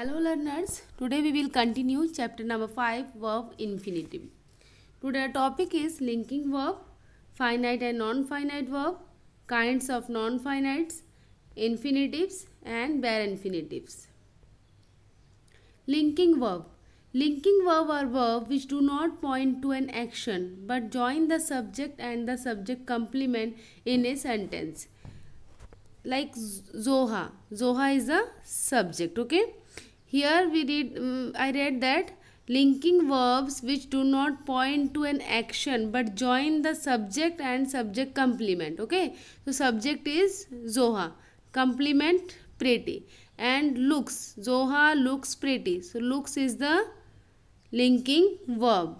Hello learners, today we will continue chapter number 5 verb infinitive. Today our topic is linking verb, finite and non-finite verb, kinds of non-finites, infinitives and bare infinitives. Linking verb. Linking verb are verbs which do not point to an action but join the subject and the subject complement in a sentence. Like Zoha. Zoha is the subject, okay? Here we read, um, I read that linking verbs which do not point to an action but join the subject and subject complement, okay? So subject is Zoha, complement pretty and looks. Zoha looks pretty. So looks is the linking verb.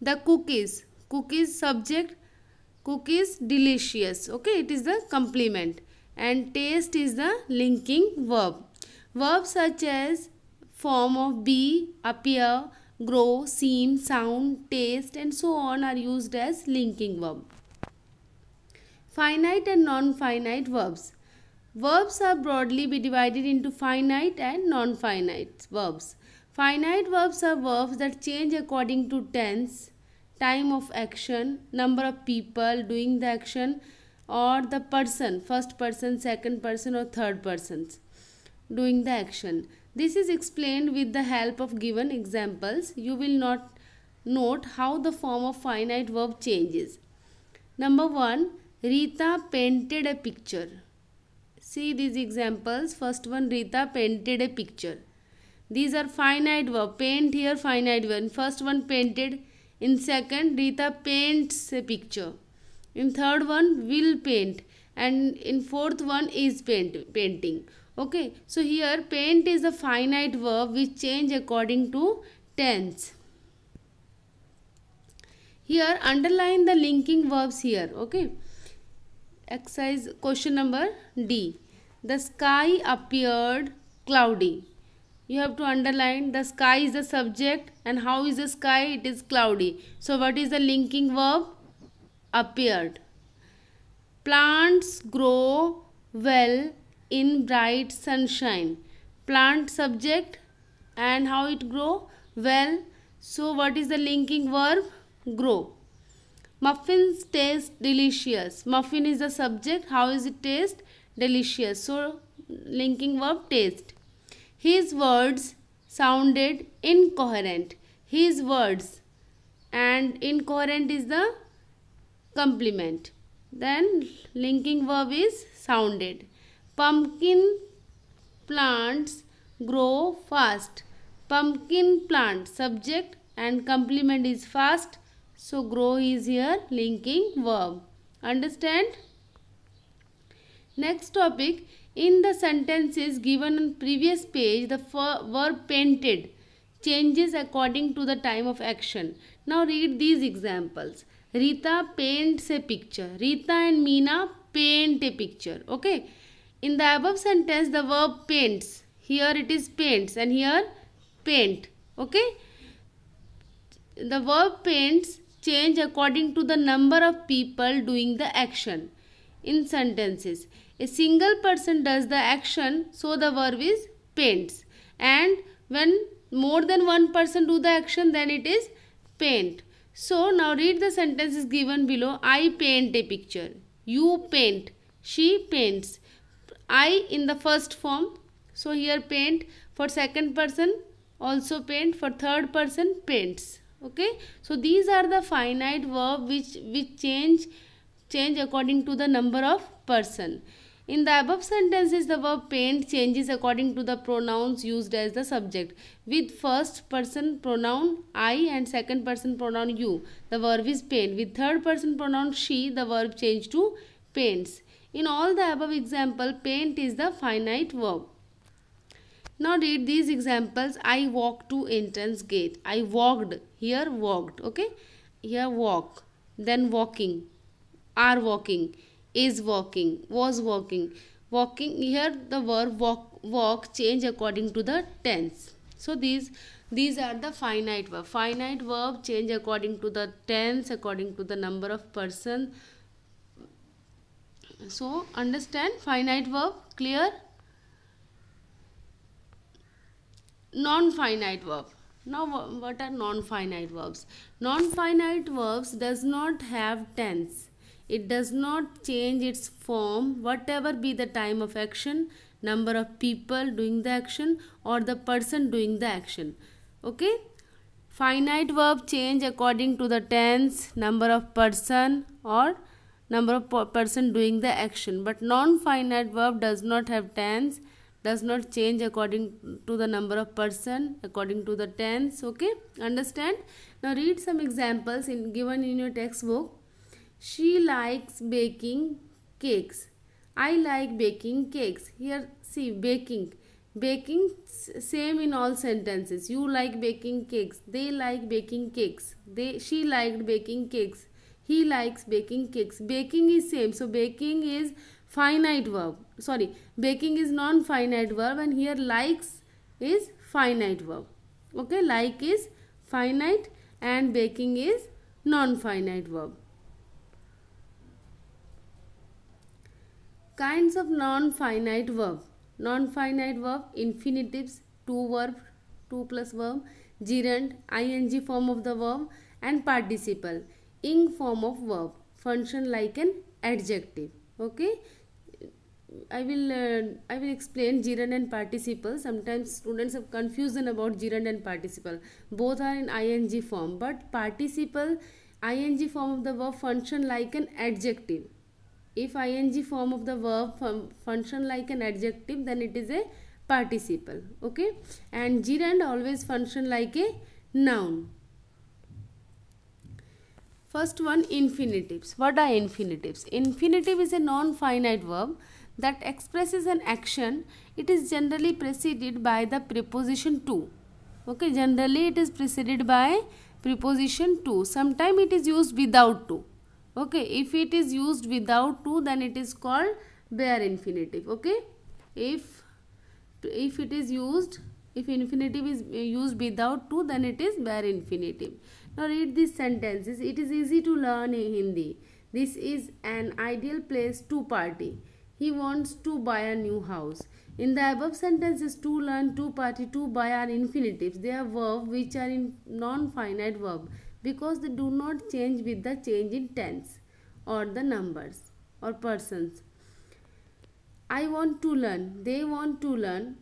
The cookies, cookies subject, cookies delicious, okay? It is the complement and taste is the linking verb. Verbs such as form of be, appear, grow, seem, sound, taste and so on are used as linking verb. Finite and non-finite verbs. Verbs are broadly be divided into finite and non-finite verbs. Finite verbs are verbs that change according to tense, time of action, number of people doing the action, or the person first person second person or third persons doing the action this is explained with the help of given examples. You will not note how the form of finite verb changes. Number 1 rita painted a picture. See these examples. First one rita painted a picture. These are finite verb. Paint here finite verb. First one painted. In second rita paints a picture. In third one will paint. And in fourth one is paint painting okay so here paint is a finite verb which change according to tense. Here underline the linking verbs here okay? Exercise question number d. The sky appeared cloudy. You have to underline the sky is the subject and how is the sky? It is cloudy. So what is the linking verb? Appeared. Plants grow well in bright sunshine. Plant subject and how it grow? Well. So what is the linking verb? Grow. Muffins taste delicious. Muffin is the subject. How is it taste? Delicious. So linking verb taste. His words sounded incoherent. His words and incoherent is the complement. Then linking verb is sounded. Pumpkin plants grow fast. Pumpkin plant subject and complement is fast. So grow is here linking verb. Understand? Next topic. In the sentences given on previous page, the verb painted changes according to the time of action. Now read these examples. Rita paints a picture. Rita and Meena paint a picture. Okay. In the above sentence, the verb paints. Here it is paints and here paint. Okay. The verb paints change according to the number of people doing the action in sentences. A single person does the action, so the verb is paints. And when more than one person do the action, then it is paint. So now read the sentences given below. I paint a picture. You paint. She paints. I in the first form. So here paint. For second person also paint. For third person paints. Okay. So these are the finite verb which, which change, change according to the number of person. In the above sentences, the verb paint changes according to the pronouns used as the subject. With first person pronoun I and second person pronoun you, the verb is paint. With third person pronoun she, the verb change to paints. In all the above example, paint is the finite verb. Now read these examples. I walk to entrance gate. I walked. Here walked. Okay. Here walk. Then walking. Are walking is walking, was walking. Walking here the verb walk, walk change according to the tense. So these these are the finite verb. Finite verb change according to the tense, according to the number of person. So understand finite verb clear. non-finite verb. Now what are non-finite verbs? Non-finite verbs does not have tense. It does not change its form whatever be the time of action number of people doing the action or the person doing the action. Okay? Finite verb change according to the tense number of person or number of person doing the action. But non-finite verb does not have tense does not change according to the number of person according to the tense okay? Understand? Now read some examples in given in your textbook. She likes baking cakes. I like baking cakes. Here see baking. Baking same in all sentences. You like baking cakes. They like baking cakes. They she liked baking cakes he likes baking cakes. Baking is same. So baking is finite verb. Sorry. Baking is non finite verb and here likes is finite verb. Okay? Like is finite and baking is non finite verb. Kinds of non finite verb. Non finite verb infinitives to verb to plus verb gerund ing form of the verb and participle ing form of verb function like an adjective okay I will uh, I will explain gerund and participle. Sometimes students have confusion about gerund and participle. Both are in ing form, but participle ing form of the verb function like an adjective. If ing form of the verb fun function like an adjective, then it is a participle. Okay, and gerund always function like a noun. First one infinitives. What are infinitives? Infinitive is a non-finite verb that expresses an action. It is generally preceded by the preposition to. Okay, generally it is preceded by preposition to. Sometimes it is used without to. Okay, if it is used without to then it is called bare infinitive. Okay, if if it is used if infinitive is uh, used without to then it is bare infinitive now read these sentences. It is easy to learn in Hindi. This is an ideal place to party. He wants to buy a new house. In the above sentences, to learn, to party, to buy are infinitives. They are verbs which are in non-finite verb because they do not change with the change in tense or the numbers or persons. I want to learn. They want to learn.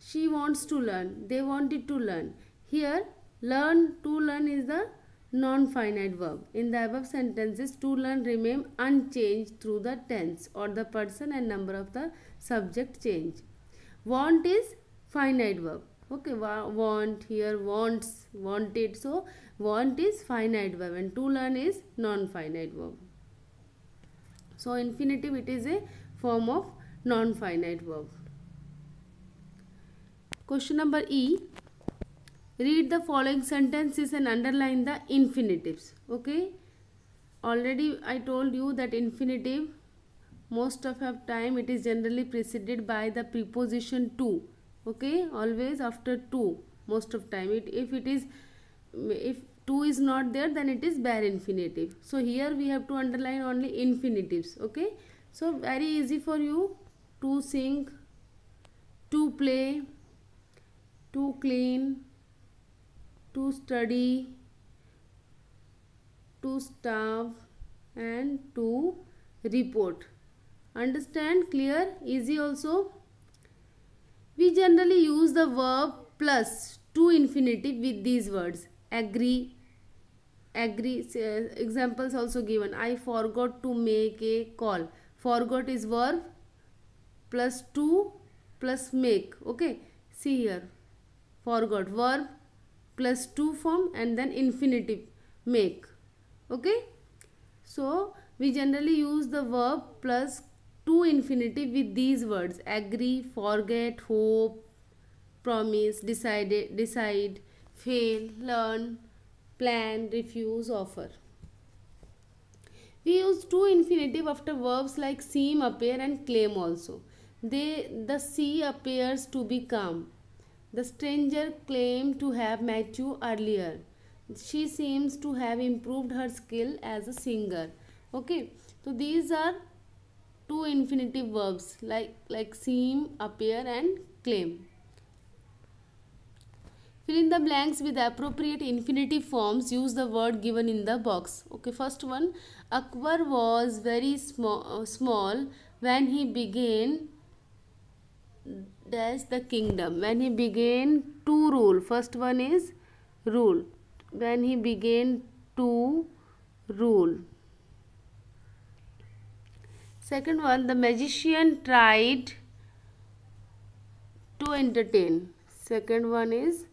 She wants to learn. They wanted to learn. Here Learn, to learn is the non-finite verb. In the above sentences, to learn remain unchanged through the tense or the person and number of the subject change. Want is finite verb. Okay, want here, wants, wanted. So, want is finite verb and to learn is non-finite verb. So, infinitive it is a form of non-finite verb. Question number E. Read the following sentences and underline the infinitives. Okay. Already I told you that infinitive most of the time it is generally preceded by the preposition to. Okay. Always after to most of time. It, if it is if to is not there then it is bare infinitive. So here we have to underline only infinitives. Okay. So very easy for you to sing, to play, to clean, to study, to starve and to report. Understand? Clear? Easy also? We generally use the verb plus to infinitive with these words. Agree, agree. Uh, examples also given. I forgot to make a call. Forgot is verb plus to plus make. Okay. See here. Forgot verb plus 2 form and then infinitive make. Okay? So we generally use the verb 2 infinitive with these words. Agree forget hope promise decide decide fail learn plan refuse offer. We use to infinitive after verbs like seem appear and claim also. They the sea appears to be calm the stranger claimed to have met you earlier. She seems to have improved her skill as a singer. Okay, so these are to infinitive verbs like like seem, appear, and claim. fill in the blanks with appropriate infinitive forms use the word given in the box okay first one akbar was very small small when he began dash the kingdom. When he began to rule. First one is rule. When he began to rule. Second one the magician tried to entertain. Second one is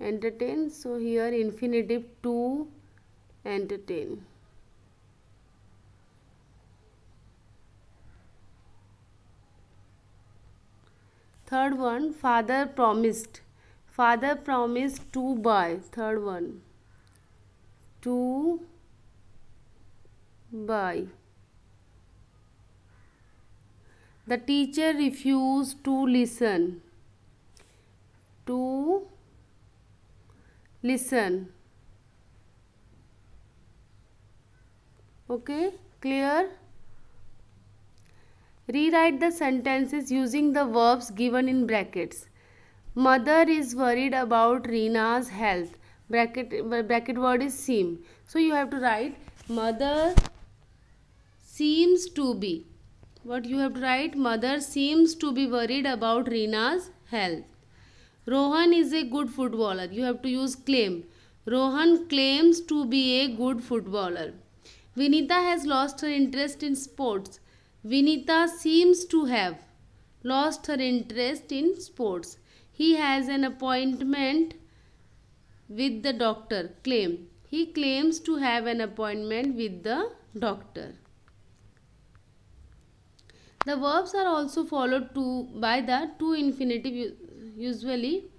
entertain. So here infinitive to entertain third one father promised. Father promised to buy. Third one. To buy. The teacher refused to listen. To listen. Okay clear rewrite the sentences using the verbs given in brackets mother is worried about Rina's health bracket bracket word is seem so you have to write mother seems to be what you have to write mother seems to be worried about Rina's health Rohan is a good footballer. You have to use claim. Rohan claims to be a good footballer. Vinita has lost her interest in sports. Vinita seems to have lost her interest in sports. He has an appointment with the doctor. Claim. He claims to have an appointment with the doctor. The verbs are also followed to by the to infinitive usually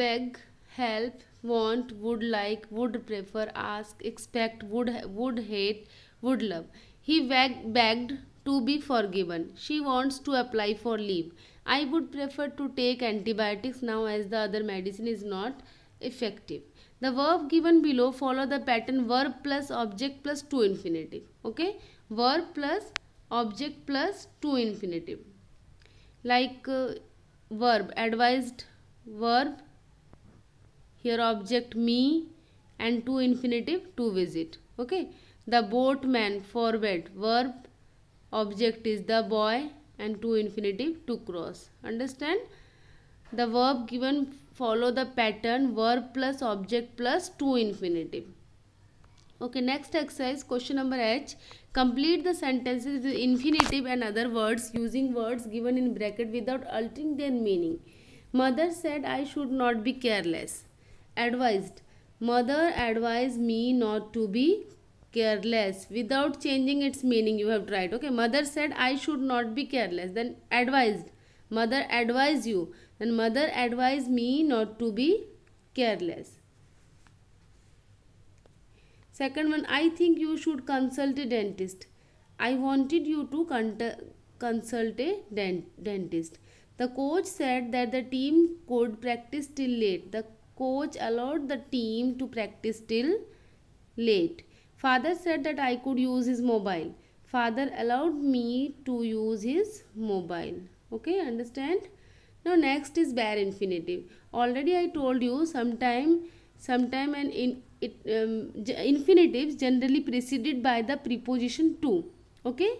beg help want would like would prefer ask expect would would hate would love he beg, begged to be forgiven she wants to apply for leave i would prefer to take antibiotics now as the other medicine is not effective. The verb given below follow the pattern verb plus object plus to infinitive. Okay. Verb plus object plus to infinitive. Like uh, verb advised verb here object me and to infinitive to visit. Okay. The boatman forward verb object is the boy and to infinitive to cross. Understand? The verb given follow the pattern verb plus object plus to infinitive. Okay, next exercise, question number H. Complete the sentences with infinitive and other words using words given in bracket without altering their meaning. Mother said I should not be careless. Advised. Mother advised me not to be careless. Without changing its meaning, you have tried. Okay, mother said I should not be careless. Then advised. Mother advised you then mother advised me not to be careless. Second one, I think you should consult a dentist. I wanted you to consult a dent dentist. The coach said that the team could practice till late. The coach allowed the team to practice till late. Father said that I could use his mobile. Father allowed me to use his mobile. Okay, understand? now next is bare infinitive already i told you sometime sometime and in it um, infinitives generally preceded by the preposition to okay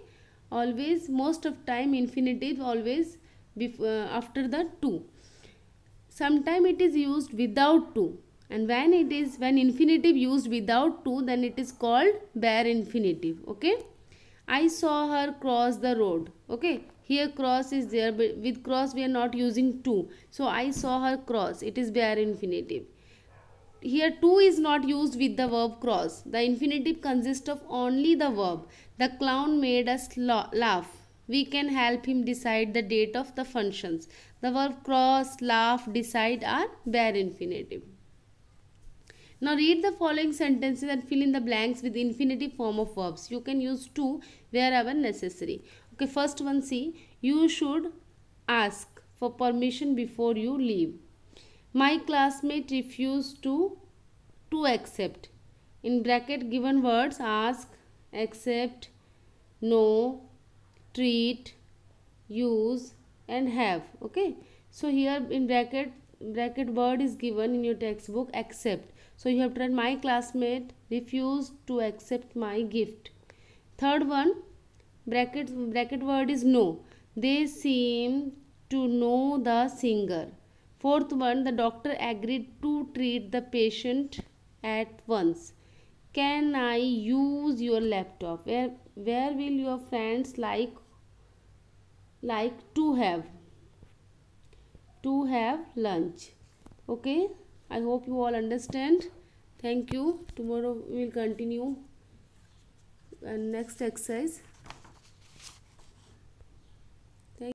always most of time infinitive always before, uh, after the to sometime it is used without to and when it is when infinitive used without to then it is called bare infinitive okay? I saw her cross the road okay? Here cross is there but with cross we are not using to so i saw her cross. It is bare infinitive. Here to is not used with the verb cross. The infinitive consists of only the verb. The clown made us laugh. We can help him decide the date of the functions the verb cross laugh decide are bare infinitive now read the following sentences and fill in the blanks with infinitive form of verbs. You can use to wherever necessary. Okay, first one see. You should ask for permission before you leave. My classmate refused to to accept. in bracket given words ask accept know treat use and have okay? So here in bracket bracket word is given in your textbook accept. So you have to write my classmate refused to accept my gift. Third one bracket bracket word is know. They seem to know the singer. Fourth one the doctor agreed to treat the patient at once. Can i use your laptop? Where where will your friends like like to have to have lunch. Okay? I hope you all understand. Thank you. Tomorrow we will continue. And next exercise